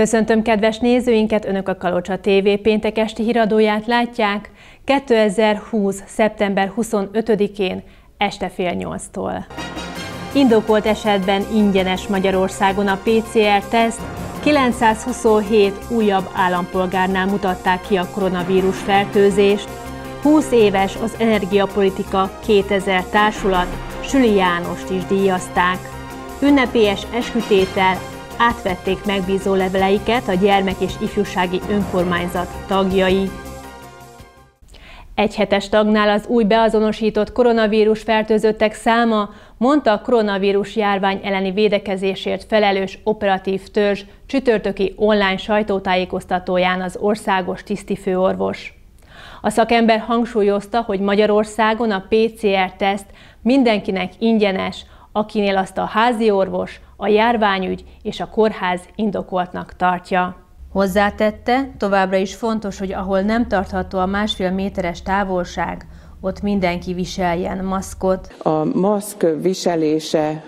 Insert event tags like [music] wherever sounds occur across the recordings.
Köszöntöm kedves nézőinket, Önök a Kalocsa TV péntek esti híradóját látják 2020. szeptember 25-én este fél nyolctól. Indokolt esetben ingyenes Magyarországon a PCR-teszt, 927 újabb állampolgárnál mutatták ki a koronavírus fertőzést, 20 éves az Energiapolitika 2000 társulat, Süli Jánost is díjazták. Ünnepélyes eskütétel átvették megbízó leveleiket a gyermek és ifjúsági önkormányzat tagjai. Egy hetes tagnál az új beazonosított koronavírus fertőzöttek száma, mondta a koronavírus járvány elleni védekezésért felelős operatív törzs csütörtöki online sajtótájékoztatóján az országos tisztifőorvos. A szakember hangsúlyozta, hogy Magyarországon a PCR-teszt mindenkinek ingyenes, akinél azt a házi orvos, a járványügy és a kórház indokoltnak tartja. Hozzátette, továbbra is fontos, hogy ahol nem tartható a másfél méteres távolság, ott mindenki viseljen maszkot. A maszk viselése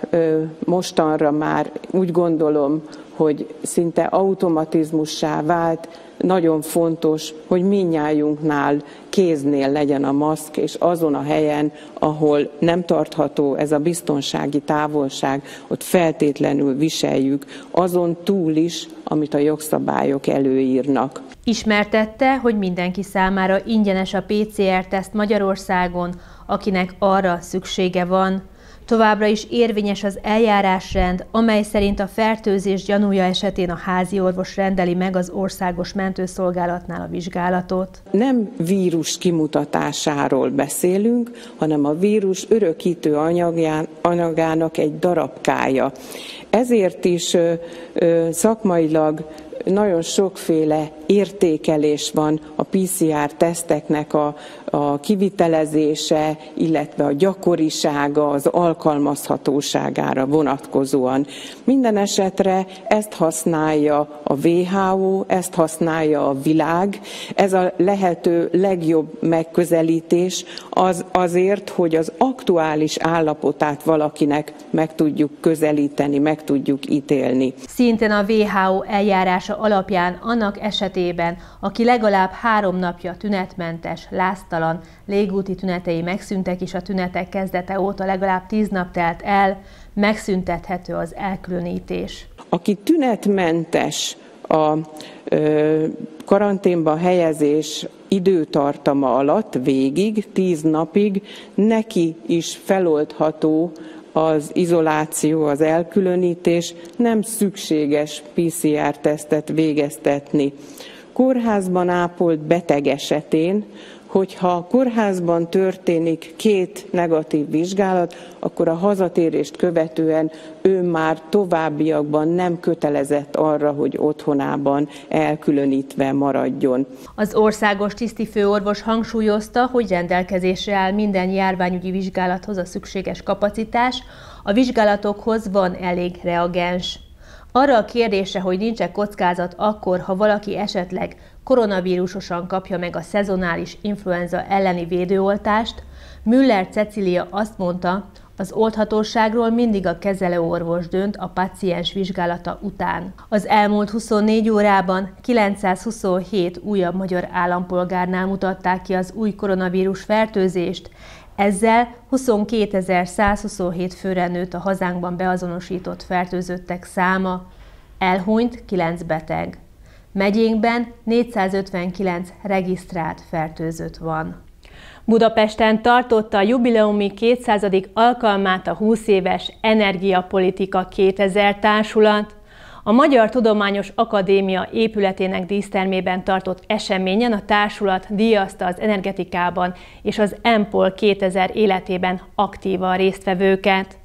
mostanra már úgy gondolom, hogy szinte automatizmussá vált, nagyon fontos, hogy minnyájunknál kéznél legyen a maszk, és azon a helyen, ahol nem tartható ez a biztonsági távolság, ott feltétlenül viseljük, azon túl is, amit a jogszabályok előírnak. Ismertette, hogy mindenki számára ingyenes a PCR-teszt Magyarországon, akinek arra szüksége van. Továbbra is érvényes az eljárásrend, amely szerint a fertőzés gyanúja esetén a házi orvos rendeli meg az országos mentőszolgálatnál a vizsgálatot. Nem vírus kimutatásáról beszélünk, hanem a vírus örökítő anyagának egy darabkája. Ezért is ö, ö, szakmailag nagyon sokféle értékelés van a PCR teszteknek a, a kivitelezése, illetve a gyakorisága, az alkalmazhatóságára vonatkozóan. Minden esetre ezt használja a WHO, ezt használja a világ. Ez a lehető legjobb megközelítés az azért, hogy az aktuális állapotát valakinek meg tudjuk közelíteni, meg tudjuk ítélni. Szintén a WHO eljárása alapján annak esetében, aki legalább három napja tünetmentes, láztalan, légúti tünetei megszűntek, és a tünetek kezdete óta legalább tíz nap telt el, megszüntethető az elkülönítés. Aki tünetmentes, a ö, karanténba helyezés időtartama alatt végig, tíz napig neki is feloldható az izoláció, az elkülönítés, nem szükséges PCR-tesztet végeztetni. Kórházban ápolt beteg esetén hogyha a kórházban történik két negatív vizsgálat, akkor a hazatérést követően ő már továbbiakban nem kötelezett arra, hogy otthonában elkülönítve maradjon. Az országos tisztifőorvos hangsúlyozta, hogy rendelkezésre áll minden járványügyi vizsgálathoz a szükséges kapacitás, a vizsgálatokhoz van elég reagens. Arra a kérdése, hogy nincs-e kockázat akkor, ha valaki esetleg koronavírusosan kapja meg a szezonális influenza elleni védőoltást, Müller Cecilia azt mondta, az oldhatóságról mindig a kezelőorvos dönt a paciens vizsgálata után. Az elmúlt 24 órában 927 újabb magyar állampolgárnál mutatták ki az új koronavírus fertőzést, ezzel 22.127 főre nőtt a hazánkban beazonosított fertőzöttek száma, elhunyt 9 beteg. Megyénkben 459 regisztrált fertőzött van. Budapesten tartotta a jubileumi 200. alkalmát a 20 éves Energiapolitika 2000 társulat. A Magyar Tudományos Akadémia épületének dísztermében tartott eseményen a társulat díjazta az energetikában és az EMPOL 2000 életében aktívan résztvevőket.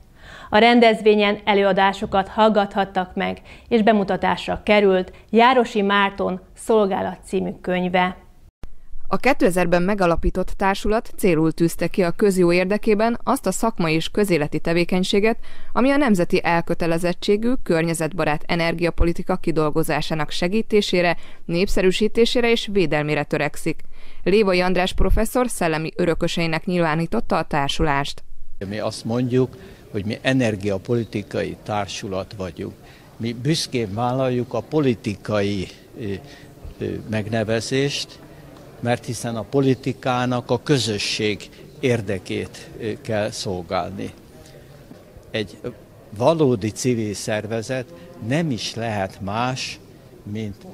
A rendezvényen előadásokat hallgathattak meg, és bemutatásra került Járosi Márton Szolgálat című könyve. A 2000-ben megalapított társulat célul tűzte ki a közjó érdekében azt a szakmai és közéleti tevékenységet, ami a nemzeti elkötelezettségű, környezetbarát energiapolitika kidolgozásának segítésére, népszerűsítésére és védelmére törekszik. Lévai András professzor szellemi örököseinek nyilvánította a társulást. Mi azt mondjuk, hogy mi energiapolitikai társulat vagyunk. Mi büszkén vállaljuk a politikai megnevezést, mert hiszen a politikának a közösség érdekét kell szolgálni. Egy valódi civil szervezet nem is lehet más, mint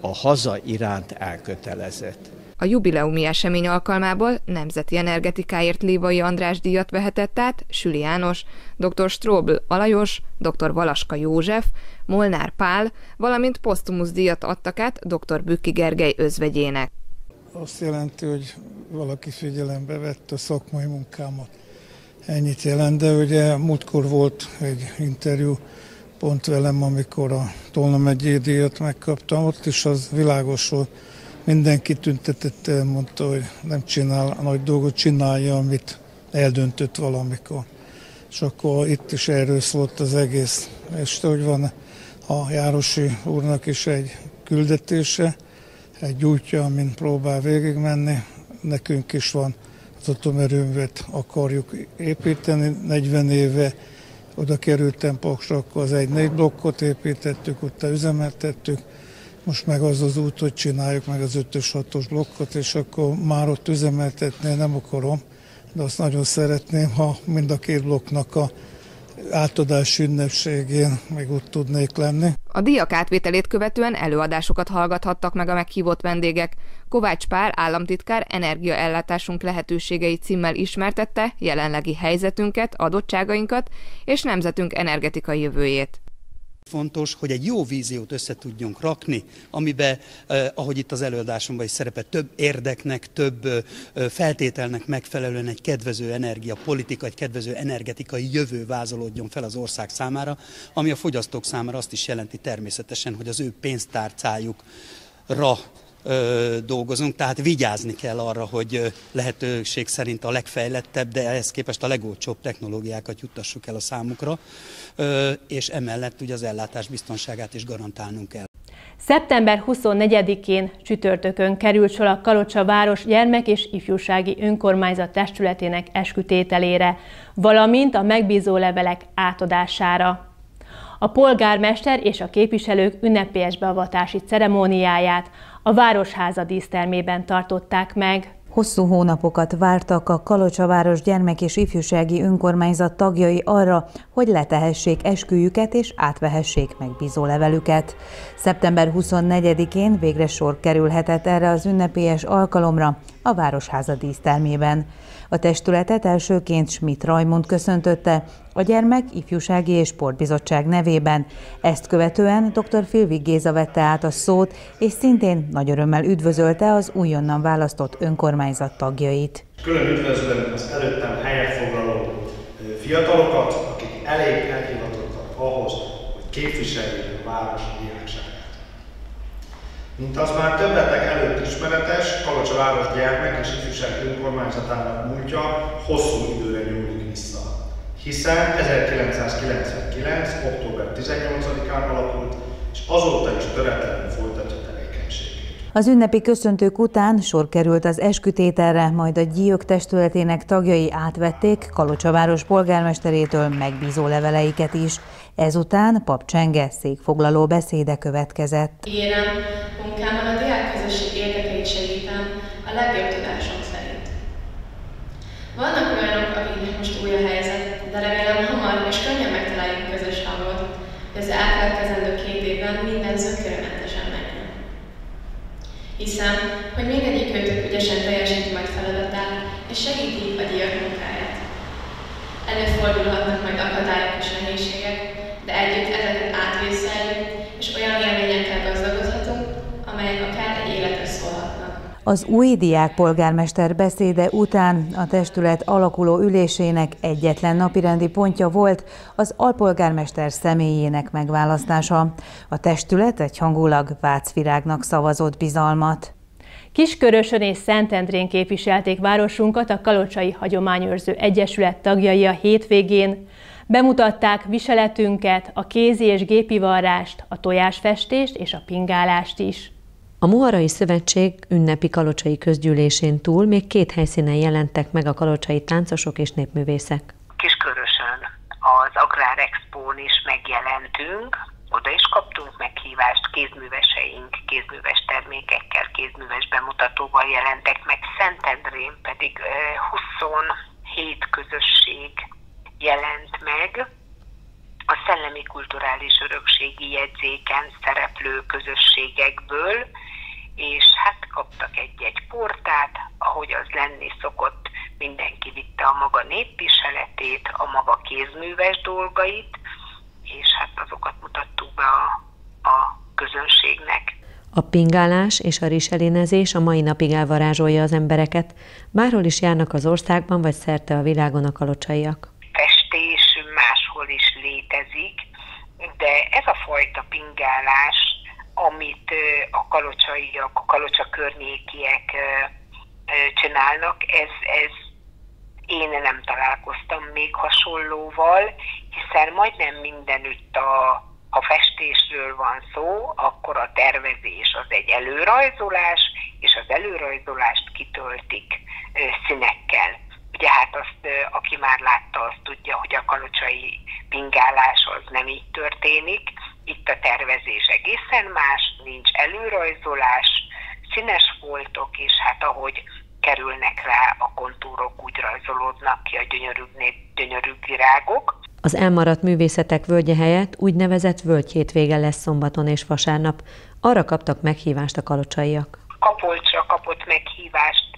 a haza iránt elkötelezett. A jubileumi esemény alkalmából Nemzeti Energetikáért Lévai András díjat vehetett át Süli János, dr. Strobl Alajos, dr. Valaska József, Molnár Pál, valamint posztumusz díjat adtak át dr. Bükki Gergely özvegyének. Azt jelenti, hogy valaki figyelembe vette a szakmai munkámat. Ennyit jelent, de ugye múltkor volt egy interjú pont velem, amikor a Tolna megyei díjat megkaptam, ott is az világos volt, mindenki tüntetett, mondta, hogy nem csinál a nagy dolgot, csinálja, amit eldöntött valamikor. És akkor itt is erről szólt az egész. És hogy van a Járosi úrnak is egy küldetése, egy útja, amin próbál végigmenni. Nekünk is van az atomerőművet akarjuk építeni. 40 éve oda kerültem Paksra, akkor az egy négy blokkot építettük, utána üzemeltettük, most meg az az út, hogy csináljuk meg az 5-ös, 6-os blokkot, és akkor már ott üzemeltetni nem akarom, de azt nagyon szeretném, ha mind a két blokknak a átadás ünnepségén még ott tudnék lenni. A díjak átvételét követően előadásokat hallgathattak meg a meghívott vendégek. Kovács Pál államtitkár energiaellátásunk lehetőségei címmel ismertette jelenlegi helyzetünket, adottságainkat és nemzetünk energetikai jövőjét. Fontos, hogy egy jó víziót össze tudjunk rakni, amiben, eh, ahogy itt az előadásomban is szerepel, több érdeknek, több eh, feltételnek megfelelően egy kedvező energiapolitika, egy kedvező energetikai jövő vázolódjon fel az ország számára, ami a fogyasztók számára azt is jelenti természetesen, hogy az ő pénztárcájukra dolgozunk, tehát vigyázni kell arra, hogy lehetőség szerint a legfejlettebb, de ehhez képest a legolcsóbb technológiákat juttassuk el a számukra, és emellett ugye az ellátás biztonságát is garantálnunk kell. Szeptember 24-én csütörtökön került sor a Kalocsa város gyermek és ifjúsági önkormányzat testületének eskütételére, valamint a megbízó levelek átadására. A polgármester és a képviselők ünnepélyes beavatási ceremóniáját a Városháza dísztermében tartották meg. Hosszú hónapokat vártak a Kalocsaváros gyermek és ifjúsági önkormányzat tagjai arra, hogy letehessék esküjüket és átvehessék megbízó levelüket. Szeptember 24-én végre sor kerülhetett erre az ünnepélyes alkalomra a Városháza dísztermében. A testületet elsőként Schmidt Rajmond köszöntötte, a Gyermek, Ifjúsági és Sportbizottság nevében. Ezt követően dr. Filvig Géza vette át a szót, és szintén nagy örömmel üdvözölte az újonnan választott önkormányzat tagjait. Külön üdvözlöm az előttem helyet foglaló fiatalokat, akik elég elhivatottak ahhoz, hogy képviseljék a város diákságát. Mint az már többetek előtt ismeretes, Kalocsa város gyermek és ifjúság önkormányzatának múltja hosszú időre vissza hiszen 1999. október 18-án alakult, és azóta is töretlenül folytatja tevékenységét. Az ünnepi köszöntők után sor került az eskütételre, majd a gyíjök testületének tagjai átvették Kalocsaváros polgármesterétől megbízó leveleiket is. Ezután Pap Csenge székfoglaló beszéde következett. Ígérem, munkámmal a diákközösség érdekeit segítem a legjobb tudásom szerint. Vannak olyanok, akiknek most új a helyzet, de remélem hamar és könnyen megtaláljuk közös hangot, hogy az elkövetkezendő két évben minden zöggenőmentesen menjen. Hiszem, hogy mindegyik őtök ügyesen teljesíti majd feladatát, és segíti a díjak munkáját. Előfordulhatnak majd akadályok és nehézségek, de együtt ezeket átvészeljük, és olyan élményekkel gazdagodhatunk, amelyek akár egy életre szólhatnak. Az új diákpolgármester beszéde után a testület alakuló ülésének egyetlen napirendi pontja volt az alpolgármester személyének megválasztása. A testület egyhangulag Vácvirágnak szavazott bizalmat. Kiskörösön és Szentendrén képviselték városunkat a Kalocsai Hagyományőrző Egyesület tagjai a hétvégén. Bemutatták viseletünket, a kézi és gépi varrást, a tojásfestést és a pingálást is. A Muharai Szövetség ünnepi kalocsai közgyűlésén túl még két helyszínen jelentek meg a kalocsai táncosok és népművészek. Kiskörösön az Agrár Expón is megjelentünk, oda is kaptunk meghívást, kézműveseink kézműves termékekkel, kézműves bemutatóval jelentek meg, Szentendrén pedig 27 közösség jelent meg, a szellemi kulturális örökségi jegyzéken szereplő közösségekből, és hát kaptak egy-egy portát, ahogy az lenni szokott, mindenki vitte a maga népviseletét, a maga kézműves dolgait, és hát azokat mutattuk be a, a közönségnek. A pingálás és a riselinezés a mai napig elvarázsolja az embereket, bárhol is járnak az országban, vagy szerte a világon a kalocsaiak. Létezik, de ez a fajta pingálás, amit a kalocsaiak, a kalocsa környékiek csinálnak, ez, ez én nem találkoztam még hasonlóval, hiszen majdnem mindenütt a, ha festésről van szó, akkor a tervezés az egy előrajzolás, és az előrajzolást kitöltik színekkel. Ugye hát azt, aki már látta, azt tudja, hogy a kalocsai pingálás az nem így történik. Itt a tervezés egészen más, nincs előrajzolás, színes foltok, és hát ahogy kerülnek rá a kontúrok, úgy rajzolódnak ki a gyönyörű, gyönyörű virágok. Az elmaradt művészetek völgye helyett úgynevezett völgyhétvége lesz szombaton és vasárnap. Arra kaptak meghívást a kalocsaiak. Kapolcsra kapott meghívást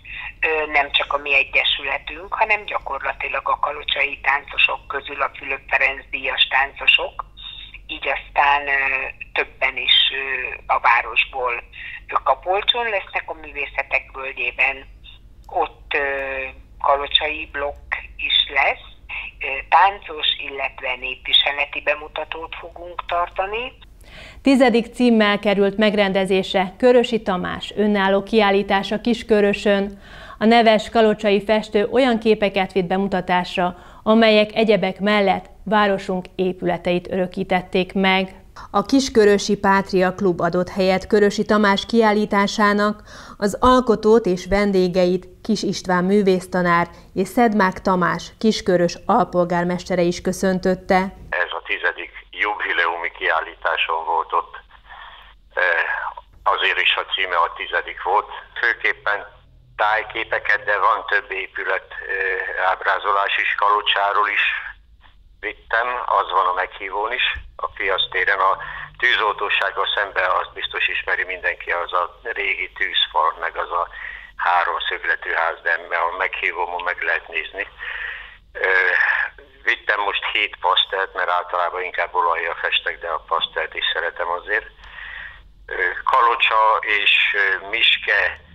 nem csak a mi egyesületünk, hanem gyakorlatilag a kalocsai táncosok közül a Fülöp Ferenc díjas táncosok, így aztán többen is a városból Kapolcson lesznek a művészetek völgyében, ott kalocsai blokk is lesz, táncos, illetve népviseleti bemutatót fogunk tartani. Tizedik címmel került megrendezésre Körösi Tamás önálló kiállítása Kiskörösön. A neves kalocsai festő olyan képeket vitt bemutatásra, amelyek egyebek mellett városunk épületeit örökítették meg. A Kiskörösi Pátria Klub adott helyet Körösi Tamás kiállításának, az alkotót és vendégeit Kis István művésztanár és Szedmák Tamás kiskörös alpolgármestere is köszöntötte. Ez a tizedik jubileumi kiállításon volt ott, e, azért is a címe a tizedik volt. Főképpen tájképeket, de van több épület ábrázolás is, Kalocsáról is vittem, az van a meghívón is, a Piasz téren. A tűzoltósággal szemben azt biztos ismeri mindenki, az a régi tűzfal, meg az a három szögletű ház, de a meghívómon meg lehet nézni. Vittem most hét pasztelt, mert általában inkább olajjal festek, de a pasztelt is szeretem azért. Kalocsa és Miske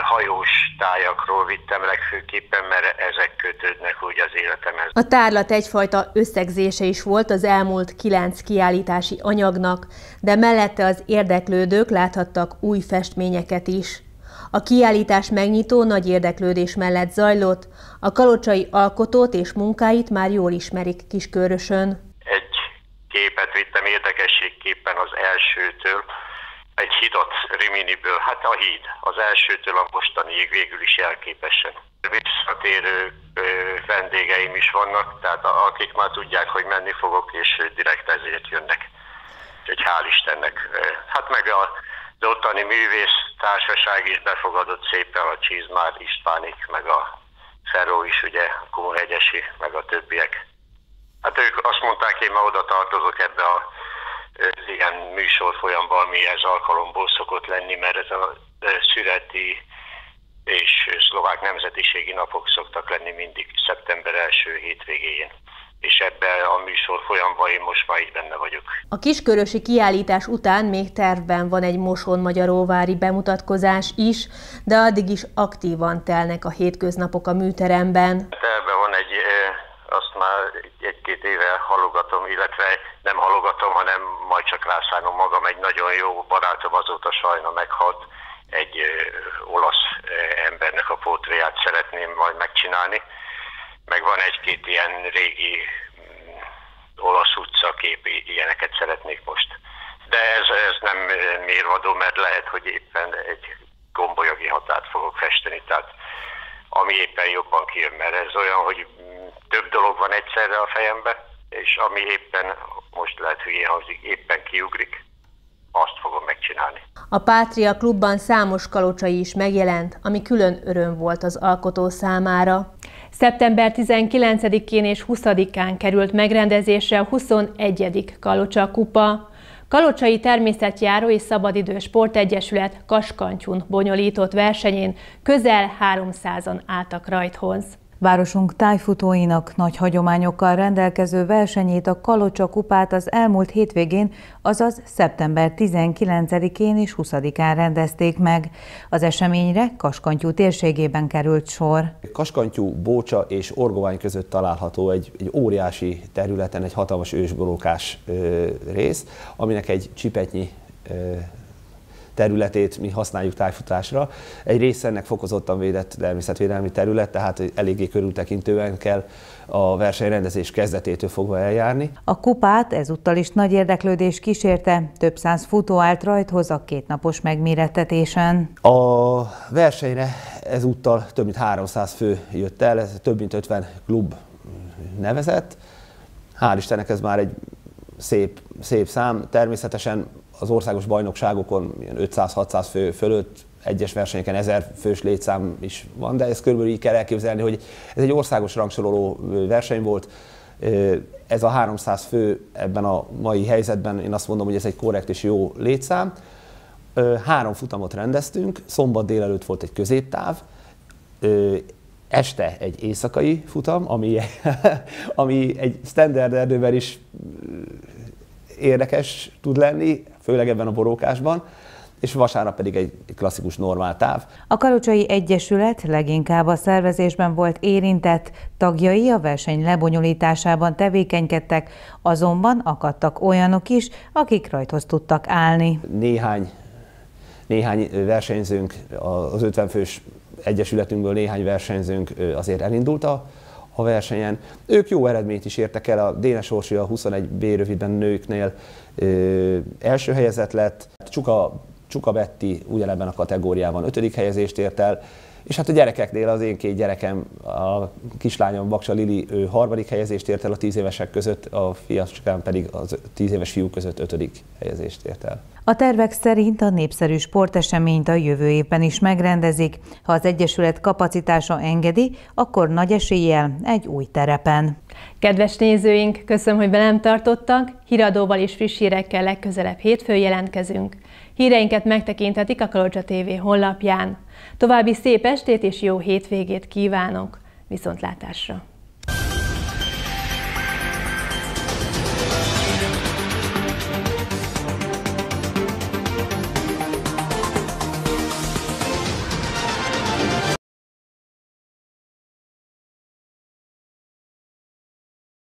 hajós tájakról vittem legfőképpen, mert ezek kötődnek úgy az életemhez. A tárlat egyfajta összegzése is volt az elmúlt kilenc kiállítási anyagnak, de mellette az érdeklődők láthattak új festményeket is. A kiállítás megnyitó nagy érdeklődés mellett zajlott, a kalocsai alkotót és munkáit már jól ismerik Kiskörösön. Egy képet vittem érdekességképpen az elsőtől, egy hidat Riminiből, hát a híd, az elsőtől a mostaniig végül is jelképesen. Visszatérő vendégeim is vannak, tehát akik már tudják, hogy menni fogok, és direkt ezért jönnek. Úgyhogy hál' Istennek. Hát meg a, az ottani művész társaság is befogadott szépen a Csizmár Istvánik, meg a Feró is, ugye, a Kunhegyesi, meg a többiek. Hát ők azt mondták, én már oda tartozok ebbe a ilyen műsor folyamban, ami ez alkalomból szokott lenni, mert ez a születi és szlovák nemzetiségi napok szoktak lenni mindig szeptember első hétvégén és ebben a műsor folyamban én most már így benne vagyok. A kiskörösi kiállítás után még tervben van egy Moson Magyaróvári bemutatkozás is, de addig is aktívan telnek a hétköznapok a műteremben. Tervben van egy azt már egy-két éve halogatom, illetve nem halogatom, hanem majd csak rászállom magam. Egy nagyon jó barátom azóta sajna meghalt, egy olasz embernek a portréját szeretném majd megcsinálni. Meg van egy-két ilyen régi mm, olasz utcakép, ilyeneket szeretnék most. De ez, ez nem mérvadó, mert lehet, hogy éppen egy gombolyagi határt fogok festeni, tehát ami éppen jobban kijön, mert ez olyan, hogy több dolog van egyszerre a fejembe, és ami éppen, most lehet hülyén hangzik, éppen kiugrik, azt fogom megcsinálni. A Pátria klubban számos kalocsai is megjelent, ami külön öröm volt az alkotó számára. Szeptember 19-én és 20-án került megrendezésre a 21. Kalocsa kupa. Kalocsai Természetjáró és Szabadidő Sportegyesület Kaskantyún bonyolított versenyén közel 300-an álltak rajthoz. Városunk tájfutóinak nagy hagyományokkal rendelkező versenyét a Kalocsa kupát az elmúlt hétvégén, azaz szeptember 19-én és 20-án rendezték meg. Az eseményre Kaskantyú térségében került sor. Kaskantyú, Bócsa és Orgovány között található egy, egy óriási területen egy hatalmas ősborókás ö, rész, aminek egy csipetnyi területét mi használjuk tájfutásra. Egy része ennek fokozottan védett természetvédelmi terület, tehát eléggé körültekintően kell a versenyrendezés kezdetétől fogva eljárni. A kupát ezúttal is nagy érdeklődés kísérte, több száz futó állt rajthoz a kétnapos megmérettetésen. A versenyre ezúttal több mint 300 fő jött el, ez több mint 50 klub nevezett. Hál' Istennek ez már egy szép, szép szám. Természetesen az országos bajnokságokon 500-600 fő fölött, egyes versenyeken 1000 fős létszám is van, de ezt körülbelül így kell elképzelni, hogy ez egy országos rangsoroló verseny volt. Ez a 300 fő ebben a mai helyzetben, én azt mondom, hogy ez egy korrekt és jó létszám. Három futamot rendeztünk, szombat délelőtt volt egy középtáv, este egy éjszakai futam, ami, [laughs] ami egy standard erdőben is érdekes tud lenni, főleg ebben a borókásban, és vasárnap pedig egy klasszikus normál táv. A Kalocsai Egyesület leginkább a szervezésben volt érintett, tagjai a verseny lebonyolításában tevékenykedtek, azonban akadtak olyanok is, akik rajthoz tudtak állni. Néhány, néhány versenyzőnk, az 50 fős egyesületünkből néhány versenyzőnk azért elindult a a versenyen. Ők jó eredményt is értek el, a Dénes Orsi a 21B rövidben nőknél ö, első helyezett lett, Csuka, Csuka Betti ugyanebben a kategóriában ötödik helyezést ért el, és hát a gyerekeknél az én két gyerekem, a kislányom Baksa Lili, ő harmadik helyezést ért el a tíz évesek között, a fiacskám pedig az tíz éves fiú között ötödik helyezést ért el. A tervek szerint a népszerű sporteseményt a jövő évben is megrendezik. Ha az Egyesület kapacitása engedi, akkor nagy eséllyel egy új terepen. Kedves nézőink, köszönöm, hogy velem tartottak. Híradóval és friss hírekkel legközelebb hétfőn jelentkezünk. Híreinket megtekinthetik a Kalocsa TV honlapján. További szép estét és jó hétvégét kívánok! Viszontlátásra!